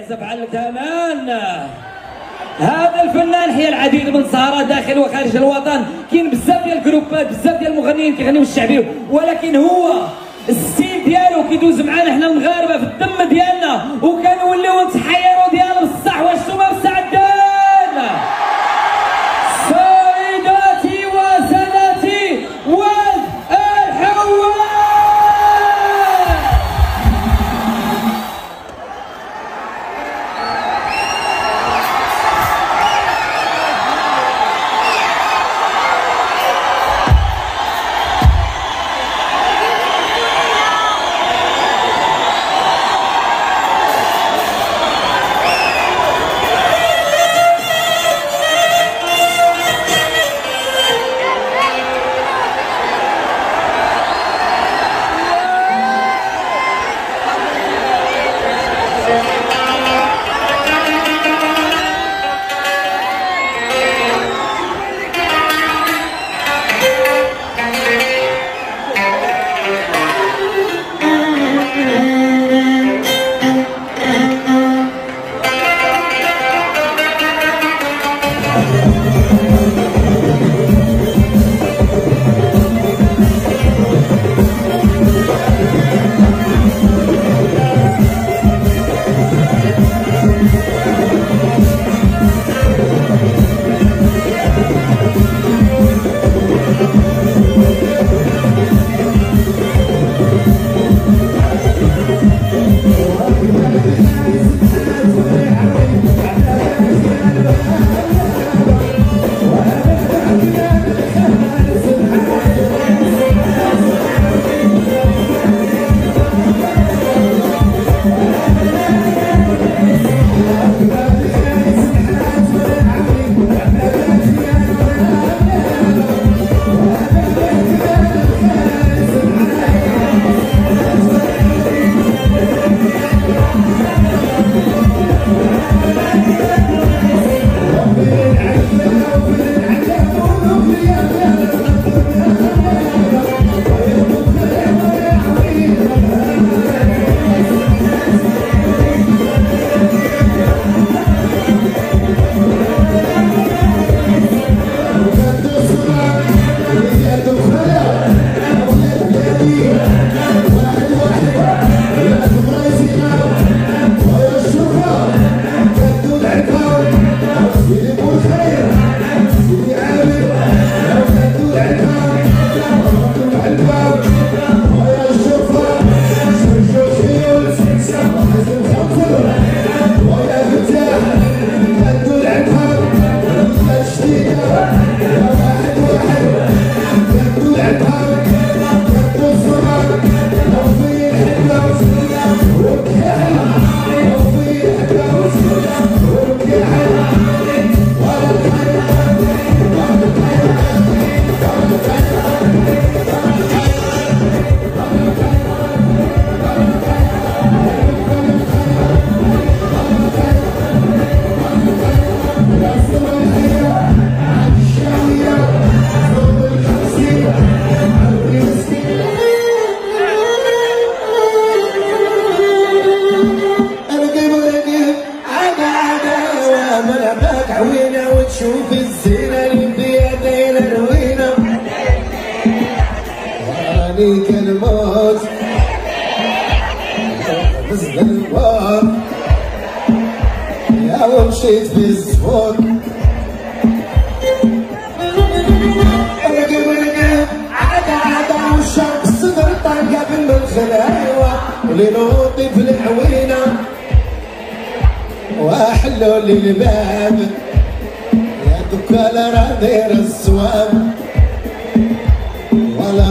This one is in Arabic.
يعزف على الكمان هذا الفنان حيا العديد من سهرات داخل وخارج الوطن. كاين بزاف ديال الجروبات بزاف ديال المغنيين كيغنيو الشعبي ولكن هو ال style ديالو كيدوز معانا حنا المغاربة في الدم ديالنا. وكنوليو نتحيروا ديالو عليك الموت. بس بالبار يا ومشيت في الزفور ولنوطي في العوينة. وأحلوا لي يا دكال رادير الصواب